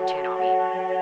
calling channel.